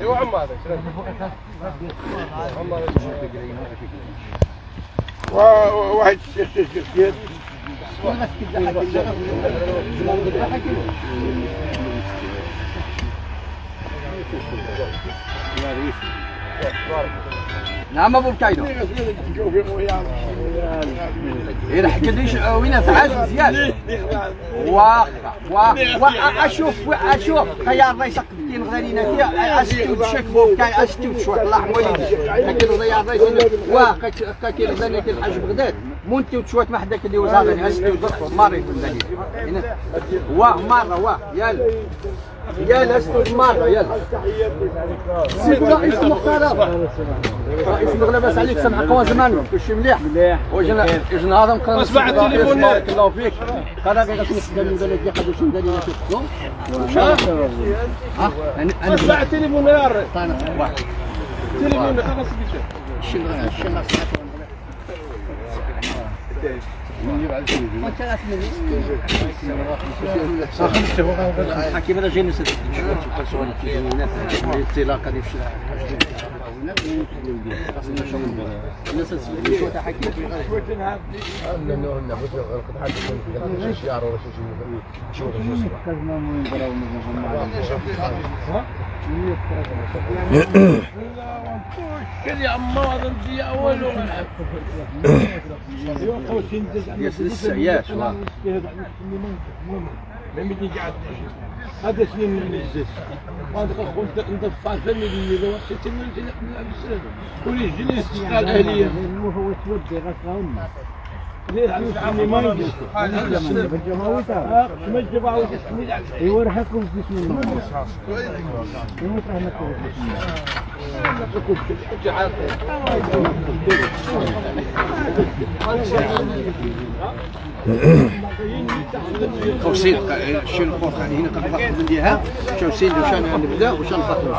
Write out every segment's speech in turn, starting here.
ايوا عم هذا واحد نعم أبو الكايدو إيه راح قديش وين فعال مزيان. واخا واخا أشوف أشوف خيار رئيس قدتين غدانينا فيها استو بشك بو كاي استو شوي الله مواليد لكن خيار رئيس واخا كاي غدانيا كي الحاج بغداد. مونتي وشويه ما حدا كدي وزارني استو دكتور ماري في الدنيا واه مرة واه يلا. يلا استو مره يلا. سي رئيس محترم رئيس مغلبة عليك سمح قوى زمان كلش مليح. مليح. وجنا جنا هذا مقرن اسمع التليفون. بارك الله فيك. هذا قاعد نسال من بلد يحد وش ندير ها؟ أنا أنا اسمع التليفون يا طيب واحد. التليفون خلاص شنو شنو حكي بدا جاي نسد الانطلاقه ديال كل يا عمار انت يا اول ياسر السعياش من بدي قاعد هذا سنين من الزيت وانت كنت انت فاهم اللي لو وقت من الجنة من السنة كل الجنس قال اهلية هو تودي غسله ليه عم تعمل ما يجي هذا السنة بالجماوية تمجد بعض يورحكم بسم الله يموت رحمته توصيل شنو خوف هنا قد فقط من ديها شو سين وشان نبدا وشان نفقد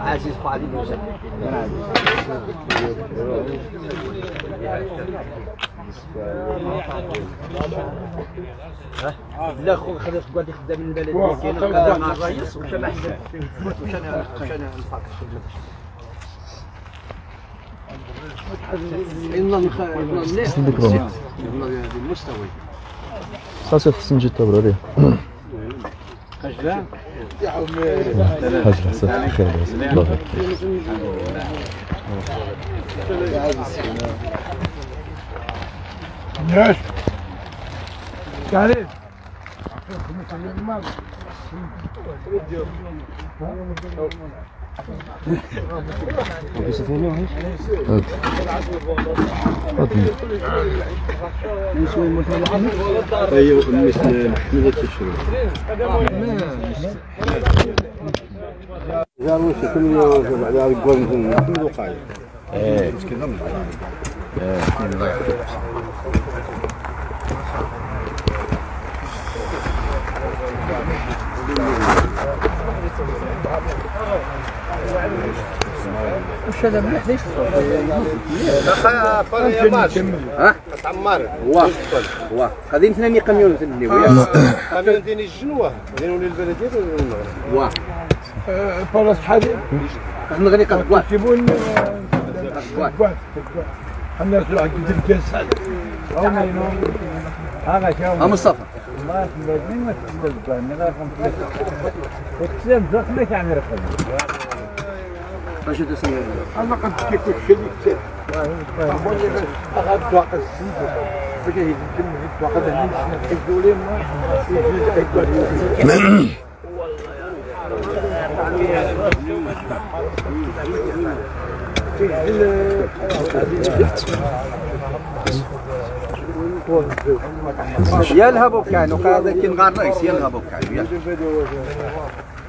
عزيز لا خو خلاص قاعد يخدم من كاين قال مع الرئيس وشان احسن وشان وشان نفقد إن مليح المستوي خاصة خص نجي التبرة ليه خجلان حاج حسن خير الله يبارك ياش تعرف أيوه مثل محمد التشريع قالوا شكل بعد يقول محمد وقاية إيه. مش كذا وش هذا مليح؟ ليش؟ ها؟ تعمر واه واه هذين اثنين كاميون اللي وياه أنا ديني الجنوة دينوا لي البلدية واه إحنا غادي قد واه يجيبون واه أنا الجسد هذا شو ها مصطفى. ما تبدين ما تستلقى من غير خمسة وتسلم زخ ما كان يرقب باش تسمي أنا قد كيف الشيء اخذت واقع السيد بقى يمكن واقع الناس يحجوا لي ما يا الهبو كان وقاعد كي نغار يا الهبو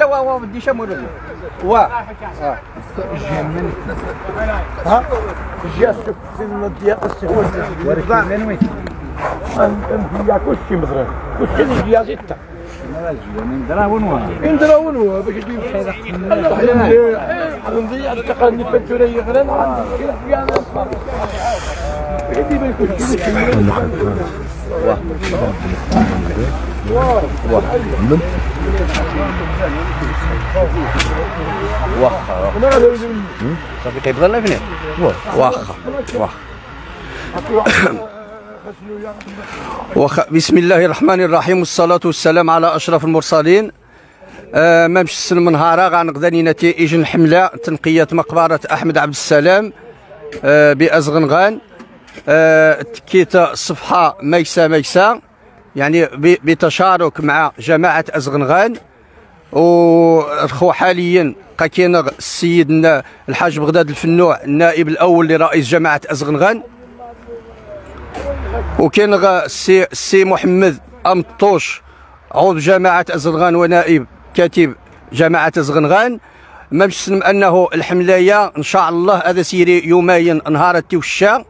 وا وا بديش امورود وا. جا في المدية السهول يا كلشي مثلا كلشي اللي جا ستة اندرا ونو باش يجيب نضيع التقني بنتوري غير. عندي كده في أنا هدي ما يكونش صافي كيبغى لا فين واخا واخا واخا بسم الله الرحمن الرحيم والصلاة والسلام على أشرف المرسلين. آه ما مش السلم نهارا غنقدر نتائج الحملة تنقية مقبرة أحمد عبد السلام آه بأزغنغان. آه تكيت الصفحة ميسا ميسا. يعني بتشارك مع جماعة أزغنغان. والخو حاليا قا كاين السيد الحاج بغداد الفنوع النائب الأول لرئيس جماعة أزغنغان. وكاين السي السي محمد أمطوش عضو جماعة أزغنغان ونائب كاتب جماعة أزغنغان. ما باش نسلم أنه الحملايه إن شاء الله هذا سيري يومين نهار التوشا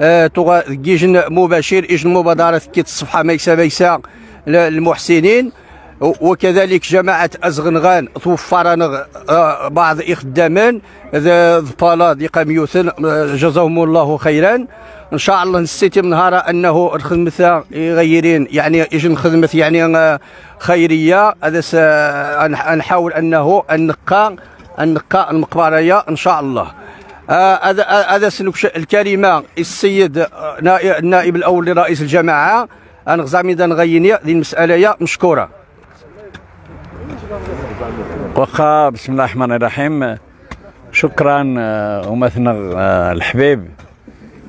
آه تغا جيجن مباشر إجن مبادرة كيت الصفحة ميسا ميسا للمحسنين. وكذلك جماعة أزغنغان توفرنا آه، بعض إخدامان ضبالة دي قميوثن آه، جزاهم الله خيرا. إن شاء الله نستتم نهار أنه الخدمة غيرين يعني يجن خدمة يعني خيرية. هذا نحاول أنه النقاء النقاء المقبرية إن شاء الله. هذا آه، هذا سنكش الكلمة. السيد آه، نائب- النائب الأول لرئيس الجماعة أنا غزامي دا نغيني هذه المسألة يا مشكورة. واخا بسم الله الرحمن الرحيم. شكرا ومثنى آه، الحبيب.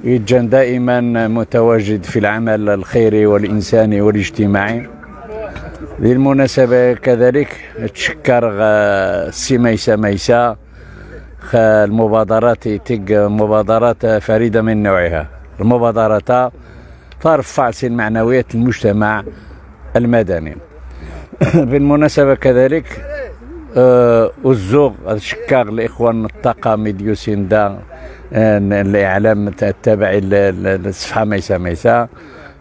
يتجن دائما متواجد في العمل الخيري والإنساني والاجتماعي. للمناسبة كذلك تشكر السي ميسا خ- المبادرات تيك مبادرات فريدة من نوعها. المبادرة ترفع سن معنويات المجتمع المدني. بالمناسبة كذلك آه، الزوغ الشكاغ الإخوان الطاقم ديوسين دا آه، الإعلام التابع للصفحة ميسا ميسا.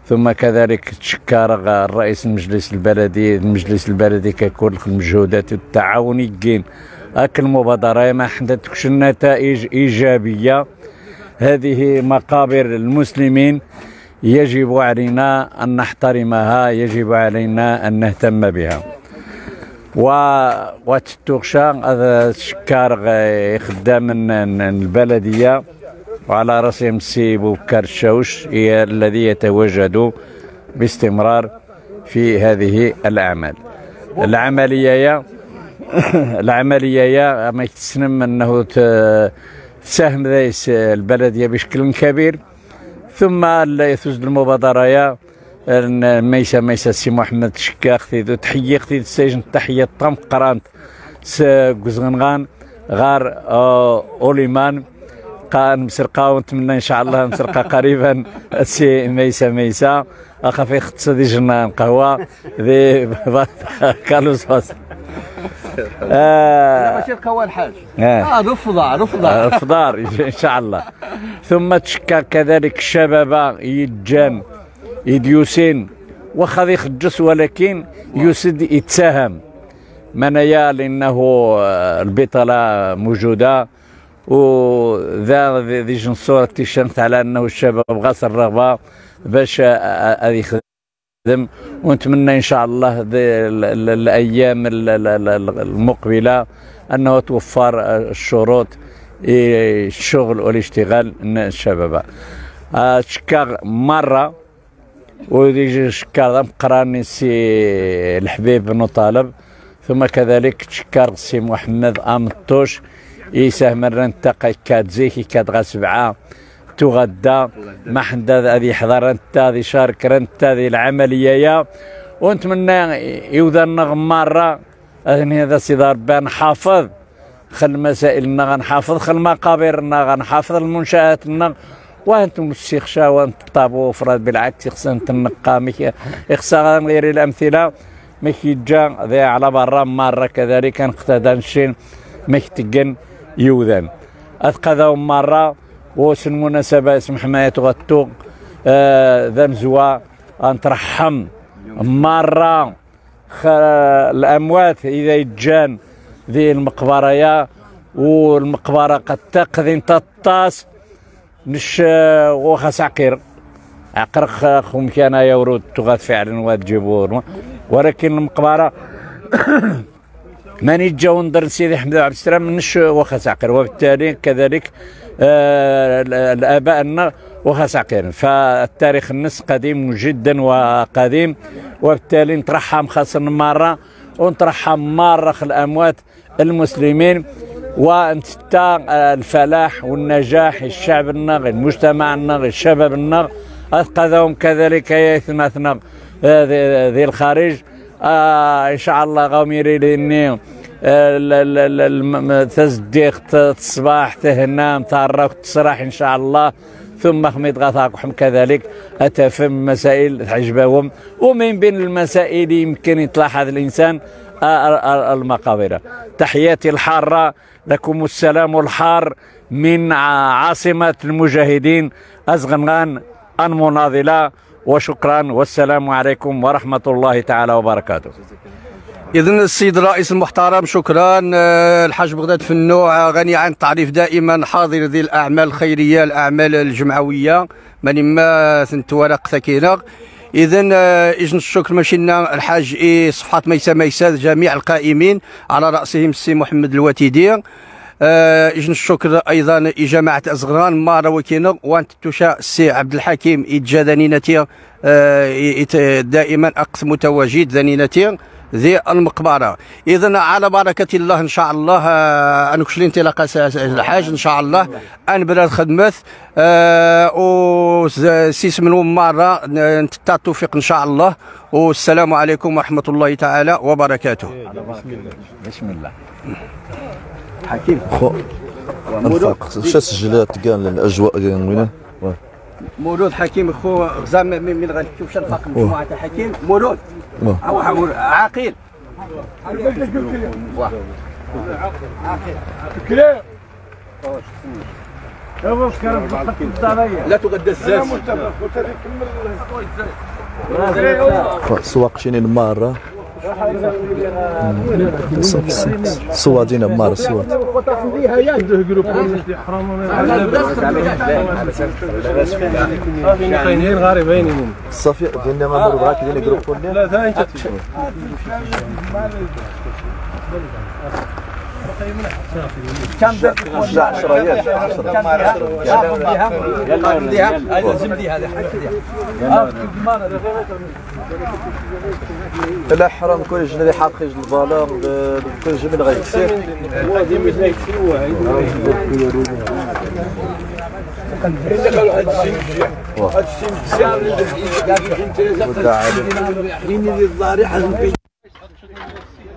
ثم كذلك تشكر الرئيس المجلس البلدي المجلس البلدي ككل المجهودات التعاون يجين هاك المبادرة ما حدثتش نتائج إيجابية. هذه مقابر المسلمين يجب علينا أن نحترمها يجب علينا أن نهتم بها. و وتتوغشا هذا شكار غ- خدام ال- البلدية. وعلى رأسهم السي بوكر الشاوش الذي يتواجد باستمرار في هذه الأعمال. العملية يا العملية يا ما يتسنم أنه ت- تساهم ذا يس- البلدية بشكل كبير. ثم يثوز المبادرة يا ميسا ميسا سي محمد شكا خذيدو تحية. خذيد السجن تحية طم قرانت س قزغنغان غار آه، أوليمان. قان مسرقة ونتمنى إن شاء الله مسرقة قريبا. سي ميسا ميسا. اخافي ختص دي جنان قهوة. ذي كارلوس فاس آه. ماشي القوى الحاج آه. آه رفضة رفضة. افطار إن شاء الله. ثم تشكى كذلك الشباب يتجان يديوسين واخا يخجس ولكن يسد يتساهم. منايا لأنه آه، البطاله موجودة وذا ذي ذي جنصورة تيشنت على أنه الشباب غاص الرغبة باش آه، آه، يخدم ونتمنى إن شاء الله الأيام ال- ال- ال- المقبلة أنه توفر آه، الشروط الشغل والاشتغال الشباب. آه، شكر مرة ودي شكر مقراني سي الحبيب بن طالب ثم كذلك تشكر سي محمد امطوش يساه مرة نتقى كاد زيكي كاد غا سبعة. تغدى ما حد هذه حضر أنت هذه شارك أنت هذه العملية يا. ونتمنى مرة. أهني هذا سيدي ربي نحافظ خل مسائلنا غنحافظ خل مقابرنا غنحافظ المنشآتنا وأنتم الشيخ شاوان طابو فراد بالعكس خصنا تنقى مكي خصنا غير الأمثلة. مكي جا ذي على برا مرة كذلك نقتدى نشين. مكتقن يوذن. اثقذا مرة. وش المناسبه اسم حماية غتو آه ذا مزوا انترحم مرة الأموات إذا يجان ذي المقبرة يا والمقبرة قد تقضي تطاس نش وخا سعقير عقر خم كان يورود تغاد فعلا وتجيبور ولكن المقبرة ماني جاو ندر سيدي حمد عبد السلام نش وخا سعقير وبالتالي كذلك آه الآباء وخساقين فالتاريخ النس قديم جدا وقديم وبالتالي نترحم خاصة مرة ونترحم مرة الأموات المسلمين وانت الفلاح والنجاح الشعب النغ المجتمع النغ الشباب النغ أثقذهم كذلك يثمثنا ذي الخارج. آه إن شاء الله غاميري لأني تزديق الصباح تهنام تهرك تصراح إن شاء الله. ثم خميد غثاقهم كذلك. أتفهم مسائل تعجبهم. ومن بين المسائل يمكن يطلع هذا الإنسان المقابر. تحياتي الحارة. لكم السلام الحار من عاصمة المجاهدين أزغنغان المناضلة. وشكرا. والسلام عليكم ورحمة الله تعالى وبركاته. اذا السيد الرئيس المحترم شكرا. آه، الحاج بغداد فنوع غني عن التعريف دائما حاضر ذي الأعمال الخيرية الأعمال الجمعوية. ماني ما ثنت ورق ثكينة. اذا آه، إجن الشكر ماشينا الحاج اي صفحات ميسا ميسا جميع القائمين على رأسهم السي محمد الوتيدي الشكر أيضا جماعة أزغران مارا وكينا وانت تشاء السي عبد الحكيم اتجادنينتي دائما أقص متواجد ذنينتي ذي المقبرة. إذا على بركة الله إن شاء الله آه، أنا كشلين تلاقى الحاج إن شاء الله. أنبرا خدمت آه وسيس من مرة التوفيق إن شاء الله. والسلام عليكم ورحمة الله تعالى وبركاته. بسم الله. بسم الله. حكيم. خو الفرق شو سجلات كان الاجواء وين؟ مولود حكيم خو غزام من غادي تشوف شنو الفرق مجموعة حكيم. مولود. أو عاقل. لا تغدى الزاز. سواق شيني المارة؟ صوادين مار الصواد صافي دينا ما مروا غاك دينا جروب كلنا لا ثاني كم درت 10 ريال كم ديها لازم ديها لا حرام كل حاق يجي الفالور كل جنا غادي يصير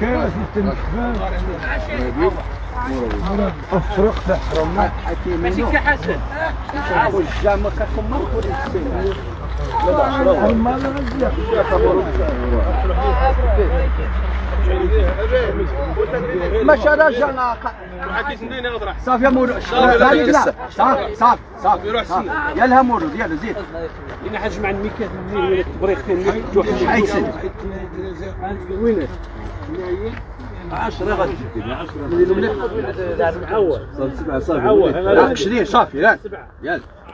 كاس افرق تحرم ماشي كحسن الجامع كتكون مركز ماشي رجعنا صافي مولود صافي صافي صافي صافي صافي يلا مولود يلا زيد أنا حاج مع الميكات اللي بريق فين شحال سن وين 10 غادي معول معول لا. 20 صافي يلا يلا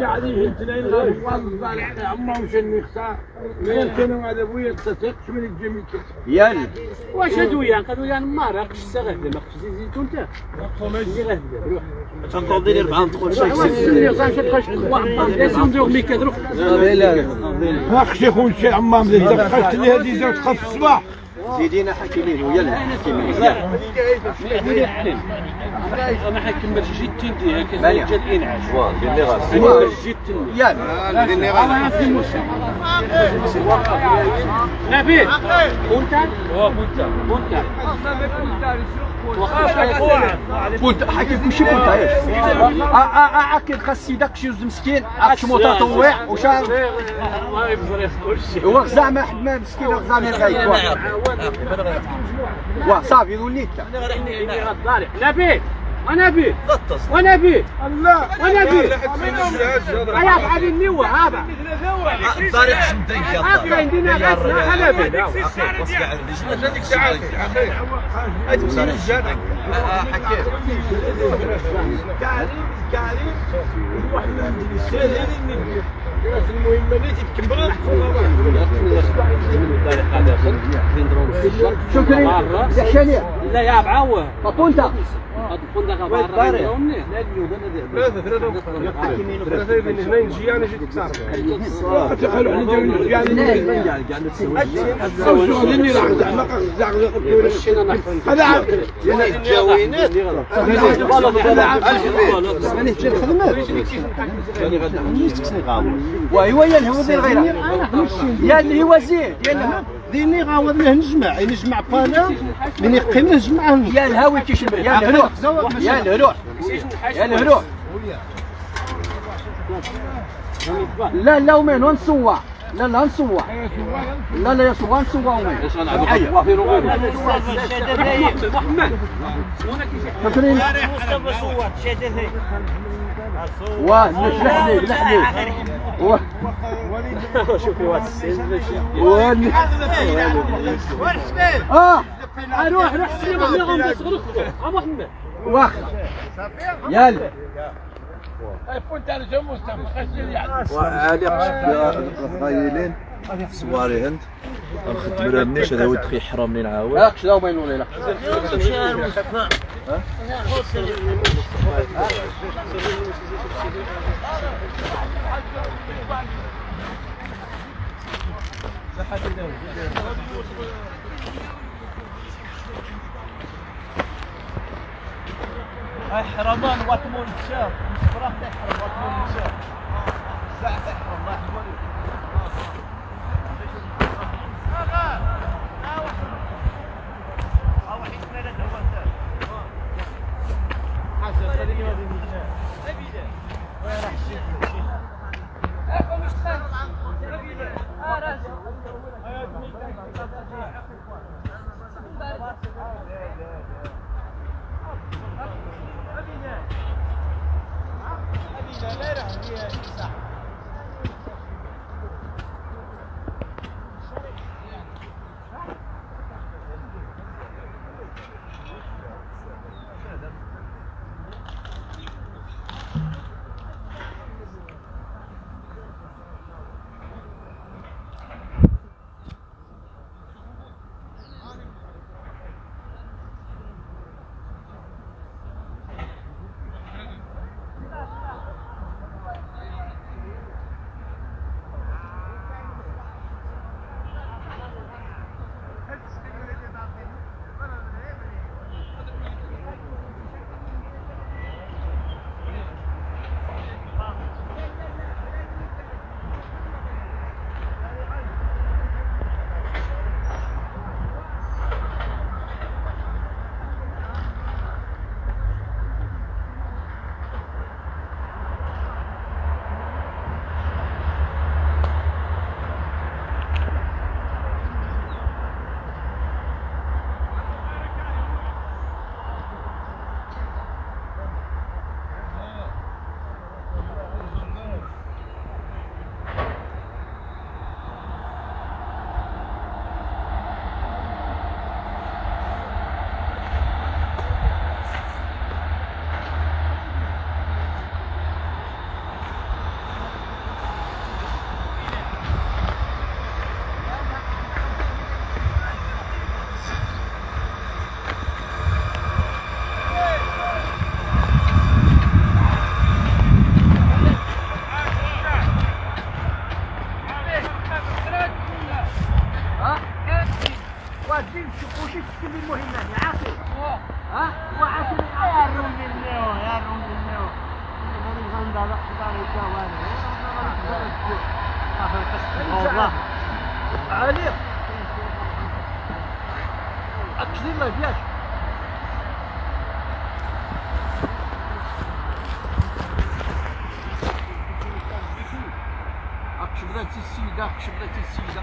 قاعدين في الاثنين غير عمرهم شنو يختار كانوا على بويا تصدقش من الجميع يلا واش هادو يان قالوا يان ما راكش السغف ما قش اللي غادي تنقضي لي 4 ندخل شي لازم ندير ميكا دروك ما خشي خون شي عمام زيد بقيت لي هذه زوج تخف الصباح زيدينا حكيمين يلا حكيمين أنا جيت تندي هكا مانع. جا الانعاش اللي غاس جيت تندي يلا نبيل كنت حكي كل شيء كنت عايش أكيد خاص داك شي زوج مسكين عاكش متطوع وشان ما يبغى كل شيء هو زعما حمام مسكين من الغايب واه صافي وليت نبيل ونبيل ونبيل لا ونبيل يا صاحبي النوة هذا. طارق شندين هذا عندنا غاز نبيل شكرا. يا شنيع. لا يا بعوة. طونتا هذا الفندق برا تخلوا على جو يعني هذا عقل هذا عقل ماني تجي الخدمة. وهو يا الهو دير غيرها يا اللي هو يا ديني غاوض له نجمع نجمع بالا من يقيم نجمع يا الهاوي كيشبه يا الهلوع يا الهلوع يا الهلوع. لا لا ومن ونصوع لا لا نصوع لا لا يصوع نصوع ومن فاكرين واه نشلح لي نشلح لي واه شوفي واد السن واه آه روح روح السينما اللي غنبس ابو محمد واخا يلا وعلي خايلين سواري هند. نخدم لها منيش هذا ود خي حرام نعاود. لا كش داو بينو ليلة حرمان واتمون الشاب فراغ تحرم واتمون الشاب ساعة تحرم Yeah, yeah, yeah. بلاتي السيدة اكش بلاتي السيدة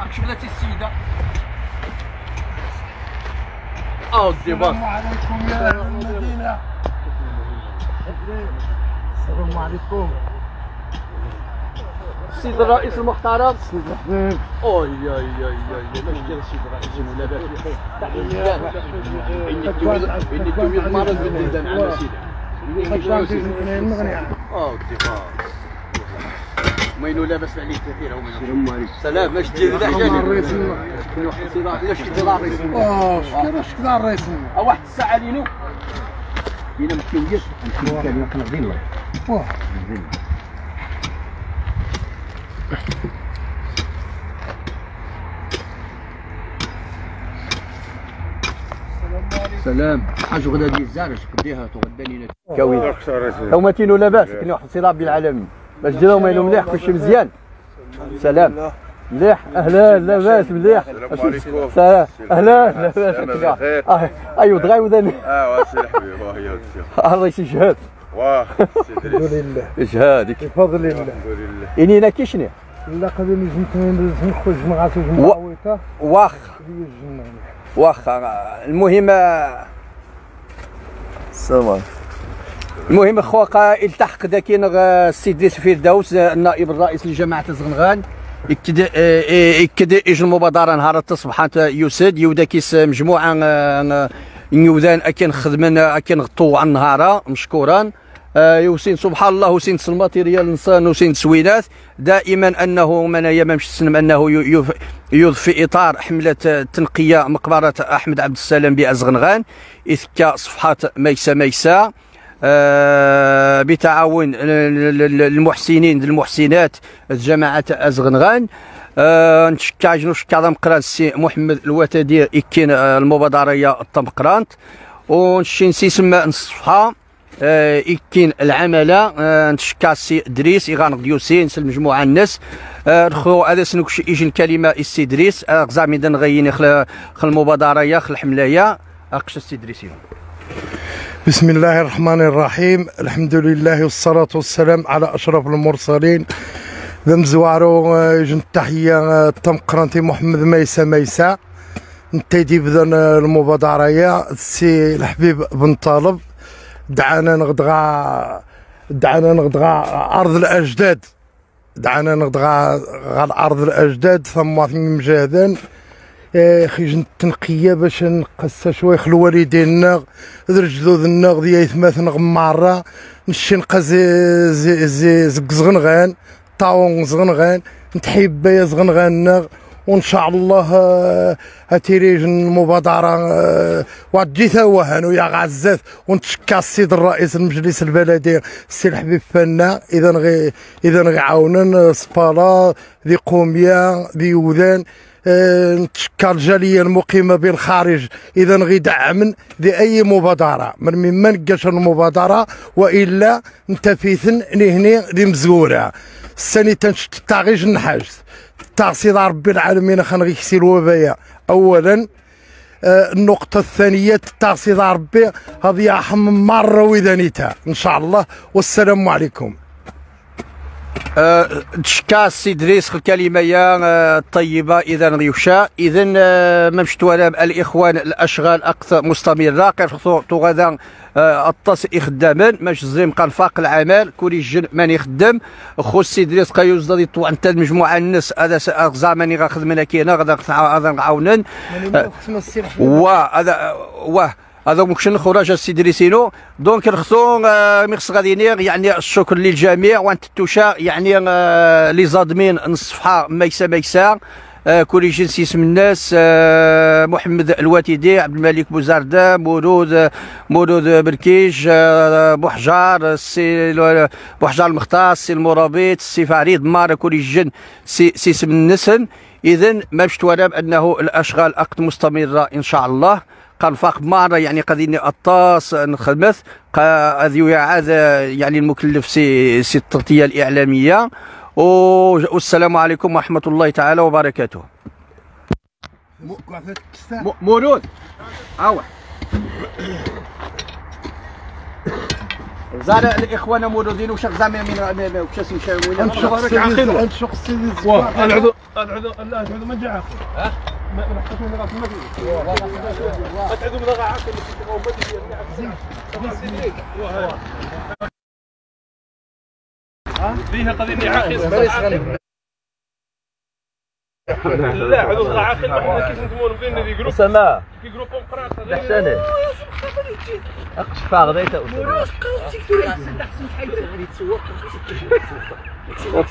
اكش بلاتي السيدة آه الديبار عليكم يا أهل المدينة. السلام عليكم. السيد الرئيس المحترم. أوي يا يا يا يا لاش دير السيد الرئيس؟ ولا باش إني إني تويض مرض بالديدان على سيدي. آه الديبار وينو لاباس عليك كثير السلام عليكم. سلام اش دير حاجة. لاش دير الرئيس؟ آه شكرا شكرا الرئيس؟ واحد الساعة لينو. لينا مكيوجيش كنغدين واه سلام. حاج غدا ديال الزارج كديها تغدا لينا. كاوينه هما تينو لاباس كاين واحد ربي العالمين باش ديرهم ينو مليح كلشي مزيان. سلام. مليح. أهلا لاباس مليح. سلام. أهلا لاباس بخير. آه، ايوا دغايو ذاني آه واسي الحبيب واه يا الله يشهد. واه الحمد لله اجهادك بفضل الله الحمد لله انينا كيشني لا قد نجم نخرج مع معاويته واخا واخا المهم السلام المهم اخوة التحق داكين السيد ديس فردوس النائب الرئيس لجماعة زغنغان يكد يكد ايج المبادرة نهار التصبحات يوسد. يودا كيس مجموعة آه، نيوذان أكن خدمن أكن غطوا عن نهارا مشكورا. آه، يوسين سبحان الله وسين الماتيريال نصان وسين تسوينات دائما أنه من أيام مش تسلم أنه يوض في إطار حملة آه، تنقية مقبرة أحمد عبد السلام بازغنغان اذ صفحات ميسا ميسا. آه، بتعاون ال- ال- المحسنين المحسنات جماعة أزغنغان. آه، نشكا نشكا مقران السي محمد الوتدير إكين آه، المبادرة الطمقرانت. ونشي نسيسم نصفها آه، إكين العملة آه، نشكا السي إدريس إغان ديوسين سل مجموعة الناس. آه، نخو هذا سنكش إيجي الكلمة السي إدريس. آه، غزامي دن غيني خل المبادرة خل الحملية أقش السي إدريس يوم. بسم الله الرحمن الرحيم الحمد لله والصلاة والسلام على أشرف المرسلين ذم زوارو آه، جن تحية آه، تم قرانتي محمد ميسا ميسا نتيدي بذن المبادرة يا السي الحبيب بن طالب دعانا نغدغا دعانا نغدغا أرض الأجداد دعانا نغدغا غال أرض الأجداد ثم مجاهدين خيج التنقية باش نقص شوي الوالدين ذر جدودنا ديال يثمات غمارة نشي نقا زي زي زغنغان طاون زغنغان نتحيب يا زغنغان وإن شاء الله آه، هتيريج المبادرة آه، وعدي ثوهن ويا غزات ونتشكى السيد الرئيس المجلس البلدي السي الحبيب فنا إذا غي إذا غي عاونن سبالا ذي قوميا ذي وذان. آه، نتشكى الجالية المقيمة بالخارج إذا غيدعمن لأي مبادرة. من مما نقاش المبادرة وإلا نتفيثن نهني لمزورة السنة تنشت التاغيج النحاس تعصيد ربي العالمين خنغي كسي الوبايا أولا آه، النقطة الثانية تعصيد ربي. هذه أحم مرة وإذا إن شاء الله. والسلام عليكم. تشكى السي ادريس الكلمة يا آه، الطيبه اذا يشاء اذا ما مشت ولا الإخوان الأشغال أكثر مستمره كيرخصوا غدا الطاس يخدما ماش زيم قنفاق العمل. كل جن من يخدم. خو السي ادريس قيوز دي طوع أنت مجموعه الناس هذا زعما غاخدمنا كينا. غدا غدا نعاونن. وهذا واه هذا ممكن خراج السيدريسينو دونك نخصو آه، ميخص غادي يعني الشكر للجميع. وانت توشا يعني آه، لي زادمين نصفحة ميسا ميسا. آه، كل جنس اسم الناس محمد الواتدي عبد الملك بوزاردة مولود مولود بركيج بوحجار السي بوحجار المختار السي المرابط السي فريد مار كل جن سي سي اسم النسن. اذا ما مشت ولا بانه الأشغال أقد مستمرة إن شاء الله. قال فاق مرة يعني قضيني الطاس نخدمت هذه عاد يعني المكلف سي سي التغطية الإعلامية. والسلام عليكم ورحمة الله تعالى وبركاته. مولود. أوه. زار الإخوان مولودين وش زعما من وش اسم شاوي انشق السيدي العضو العضو العضو ما جاء ها؟ ما من عاقل فيها قضيه عاقل لا عضو عاقل ما كيف نسمون فين في جروب اسامه في جروب قرات لحساني اقش فاغديت اسامه اقش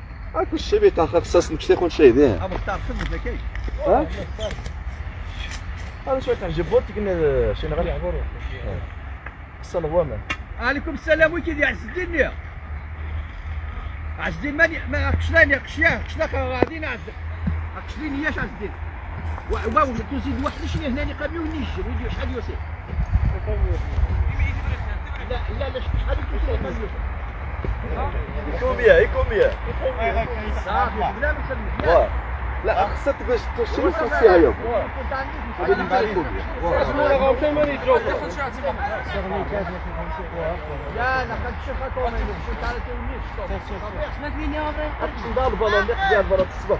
بيتا خصص نمشي يكون شيء ذي. ابو اختار خدمة كيف أنا شوية تنجبوت كنا شي عبورو الصلاة هو من عليكم. السلام وكيد يا عز الدين يا عز الدين ماني ما كشلاني كشيا كشلاك غاديين عز كشليني ياش عز الدين وواو تزيد واحد شنو هنا قبل ونيجي. ودي شحال يوسف؟ لا لا لا شحال يوسف؟ يكوميا يكوميا صافي لا خصك باش تشري فيها يوم لا لا قد تشوفها كومين شو تعرف ونيش دار البالون ديال برا الصباح.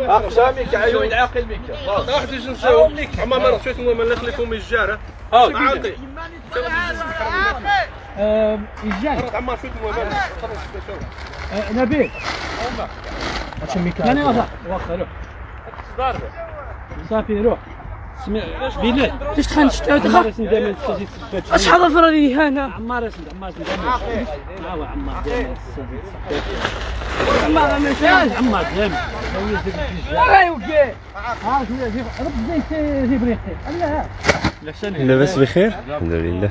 اقسامي كعيون العاقل بك واحد يجي نساو عما ما رشيت المهم اللي خليكم الجاره آه عاقل عما شوت المهم نبيل أنا واخا واخا روح صافي روح بلال ليش تخنش عمار دائما اصحاب افرادي هنا عمار اسند عمار اسند عمار عمار عمار ما شاء عمار. ريحتي لاباس بخير الحمد لله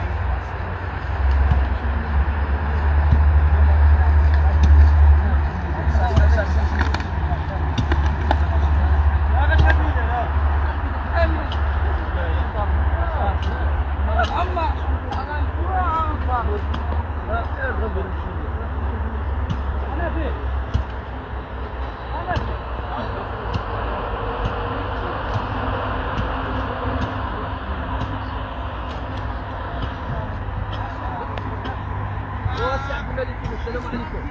السلام عليكم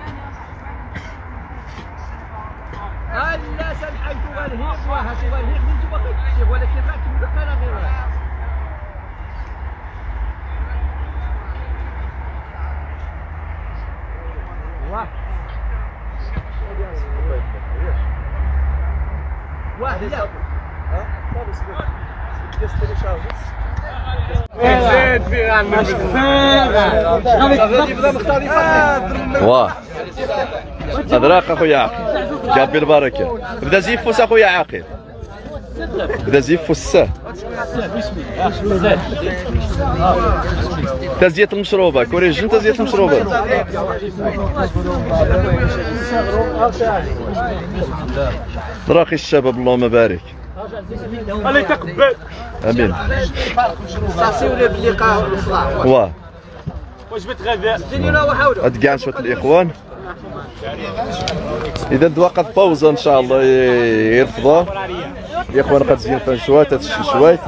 ألا سنحيت والهيق وهات والهيق من جبهة الشيخ ولكن راكب بقنا غير واحد واحد واحد لا واه ادراك اخويا عاقل جاب بالبركه بدا زيفوس اخويا عاقل بدا زيفوس تزية المشروبة كوريجن تزية المشروبة راقي الشباب اللهم بارك الله يتقبل امين واه وجبه غداء شوية الإخوان. إذا توقف باوزه إن شاء الله يرفضوا الإخوان قد زين فان شوات هاد الشوات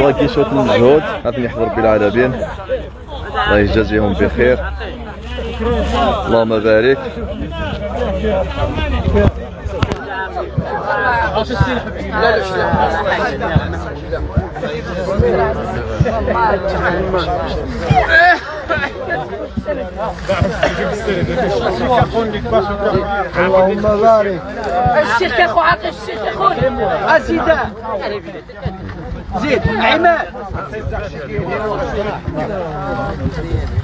باقي شوية المجهود. غادي يحضر بالعالمين الله يجازيهم بخير. اللهم بارك. اللهم بارك الشيخ اخو عاقل الشيخ اخو ازيد زيد عماد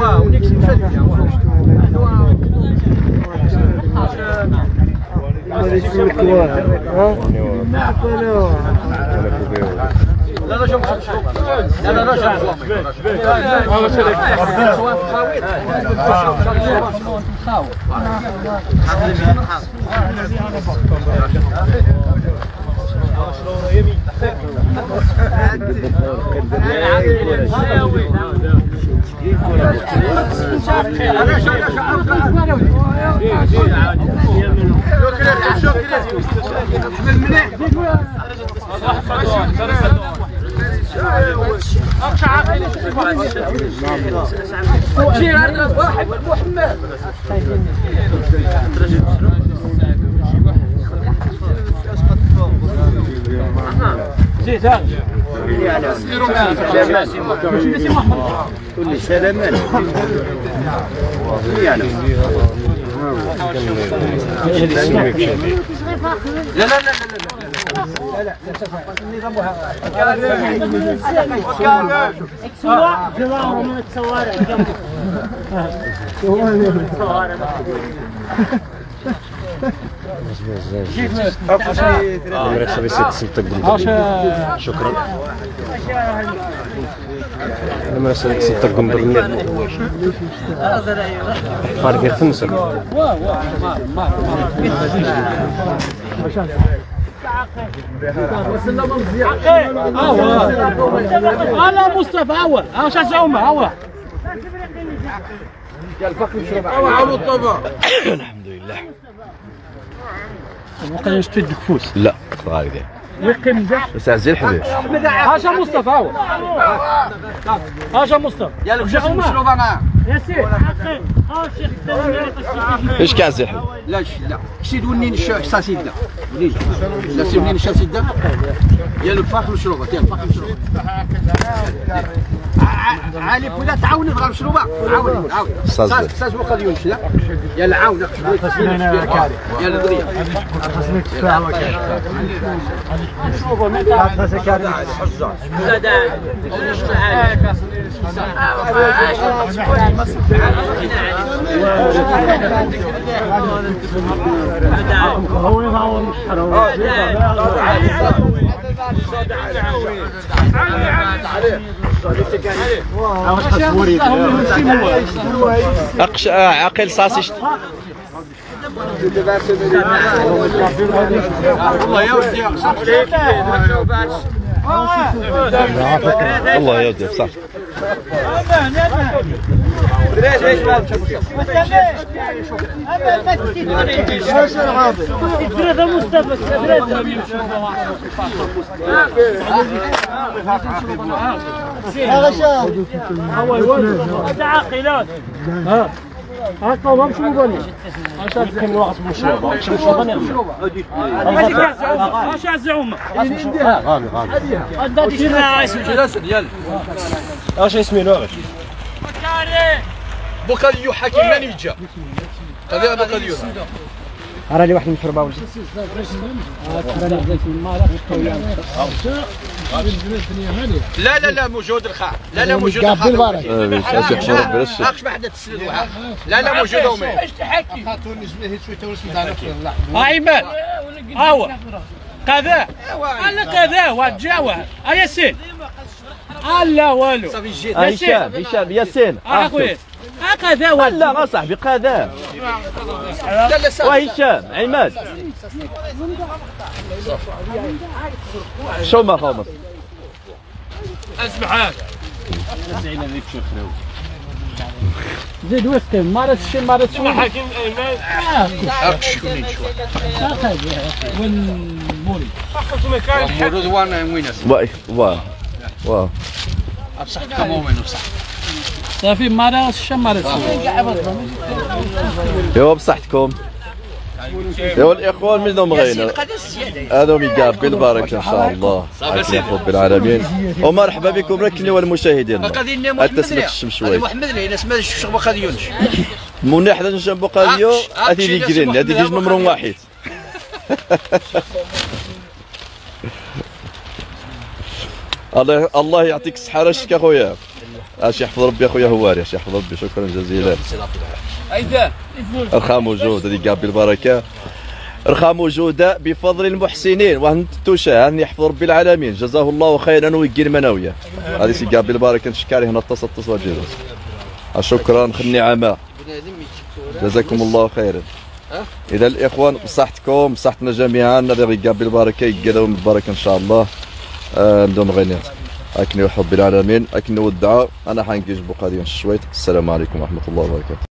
Wow, у них слушать меня, Thank you. شكرا شكرا شكرا شكرا شكرا شكرا شكرا محمد واو نيكسين لا لا شوف لا لا لا واحد محمد لا لا لا شكرا عمرك صبي سلطة قنبر فرق خمسة أنا مصطفى هو زعومه هو الكفوس لا غالي ويقيم ده بس عزيز الحبيب هاشا مصطفى هو. هاشا مصطفى. يا لك شو مشروب أنا يا سيدي إيش عزيز الحبيب لا. لا سيد ونين الشاسيد لا وليد لا سيد ونين الشاسيد ده يا لك فاخ مشروبه يا فاخ مشروبه عالي ولا تعاون تغير مشروبه عاون عاون آه عقل صاصي والله يا ودي الله صح مصطفى ثلاثة هذا عاقلات. شو بني عشان كم واحد هذا بوكاليو أرى لي واحد من الحربة لا لا لا موجود الخاع لا لا موجود الخاع اخش ما حدا تسلل وعاء لا لا موجود ومين إيش تحكي ايمن هو كذا. أنا كذا وتجاوز يا سيد لا والو. هشام هشام ياسين. أخوي. هكذا لا ولا ما صاحبي قذا وهشام عماد. شو ما خامس اسمع زيد وسكن مرة الشي مرة شوي حاكم ايمان والموري أخذ مكان رضوان وين واي واه واه بصح كم وين بصح صافي مرة الشي مرة شوي ايوا بصحتكم. ايوا الاخوان منهم مغينا هذا يقاب بالبركه إن شاء الله. عايشين رب العالمين. ومرحبا بكم ركني والمشاهدين قاعدين حتى سمك الشمس شوي. محمد لي ناس ما الشغل قاعد يونش من حدا نجنبو عكش هذه اللي جرين هذه اللي محمد نمرو واحد. الله الله يعطيك الصحة. رشك أخويا؟ اش يحفظ ربي اخويا هواري اش يحفظ ربي. شكرا جزيلا. أيضا رخاء موجود هذه قاب بالبركه رخاء موجوده بفضل المحسنين. وهن توشا هن يحفظ ربي العالمين. جزاه الله خيرا ويقير مناوية. هذه سي قاب بالبركه نشكاري هنا اتصل اتصل جزاز شكرا خل النعمة. جزاكم الله خيرا. إذا الإخوان بصحتكم بصحتنا جميعا. هذا غيقاب بالبركه يقدروا بالبركه إن شاء الله. آه ندوم غنيات أكني وحب العالمين أكني والدعاء أنا حنجي بقى شويت السلام عليكم ورحمة الله وبركاته.